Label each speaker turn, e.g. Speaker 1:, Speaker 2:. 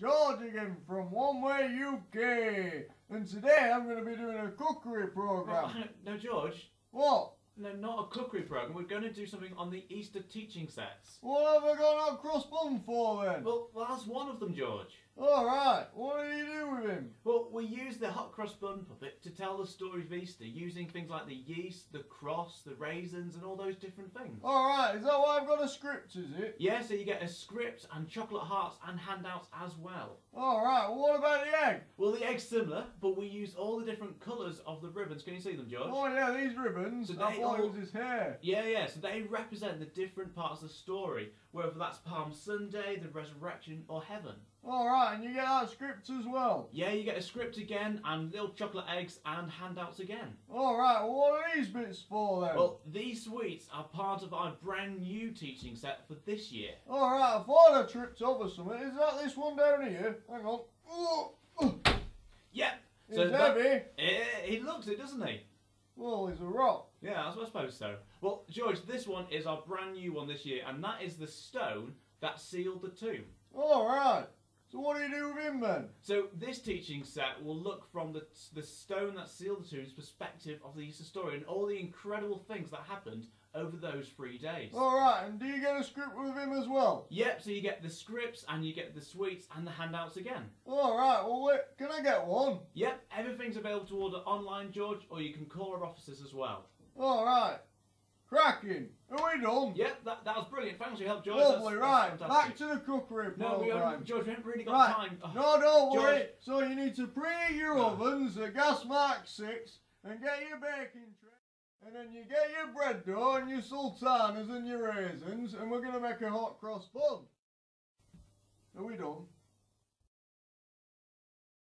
Speaker 1: George again from One Way UK. And today I'm going to be doing a cookery program.
Speaker 2: No, George.
Speaker 1: What?
Speaker 2: No, not a cookery program. We're going to do something on the Easter teaching sets.
Speaker 1: What have I got that crossbun for then?
Speaker 2: Well, well, that's one of them, George.
Speaker 1: Alright, what do you do with him?
Speaker 2: Well, we use the hot cross bun puppet to tell the story of Easter using things like the yeast, the cross, the raisins, and all those different things.
Speaker 1: Alright, is that why I've got a script, is it?
Speaker 2: Yeah, so you get a script and chocolate hearts and handouts as well.
Speaker 1: Alright, well, what about the egg?
Speaker 2: Well, the egg's similar, but we use all the different colours of the ribbons. Can you see them, George?
Speaker 1: Oh yeah, these ribbons.
Speaker 2: So
Speaker 1: I
Speaker 2: they
Speaker 1: thought it was his hair.
Speaker 2: Yeah, yeah, so they represent the different parts of the story, whether that's Palm Sunday, the resurrection, or heaven.
Speaker 1: Alright, and you get that script as well.
Speaker 2: Yeah, you get a script again, and little chocolate eggs, and handouts again.
Speaker 1: Alright, well, what are these bits for then?
Speaker 2: Well, these sweets are part of our brand new teaching set for this year.
Speaker 1: Alright, I thought I tripped over something. Is that this one down here? Hang on.
Speaker 2: Yep.
Speaker 1: it's
Speaker 2: So that,
Speaker 1: heavy.
Speaker 2: eh, he looks it, doesn't he?
Speaker 1: Well, it's a rock.
Speaker 2: Yeah, I suppose so. Well, George, this one is our brand new one this year, and that is the stone that sealed the tomb.
Speaker 1: Alright. So what do you do with him then?
Speaker 2: So this teaching set will look from the, the stone that sealed the tomb's perspective of the Easter story and all the incredible things that happened over those three days.
Speaker 1: Alright, and do you get a script with him as well?
Speaker 2: Yep, so you get the scripts and you get the sweets and the handouts again.
Speaker 1: Alright, well, wait, can I get one?
Speaker 2: Yep, everything's available to order online, George, or you can call our offices as well.
Speaker 1: Alright. Cracking. Are we done?
Speaker 2: Yep, that, that was brilliant. Thanks for your help, George.
Speaker 1: Lovely,
Speaker 2: That's-
Speaker 1: right.
Speaker 2: that's
Speaker 1: Back to the cookery
Speaker 2: No, we
Speaker 1: program.
Speaker 2: haven't, George, we haven't really got
Speaker 1: Right.
Speaker 2: time. Oh,
Speaker 1: No, don't
Speaker 2: George.
Speaker 1: worry. So you need to preheat your ovens at gas mark 6 and get your baking tray. And then you get your bread dough and your sultanas and your raisins and we're going to make a hot cross bun. Are we done?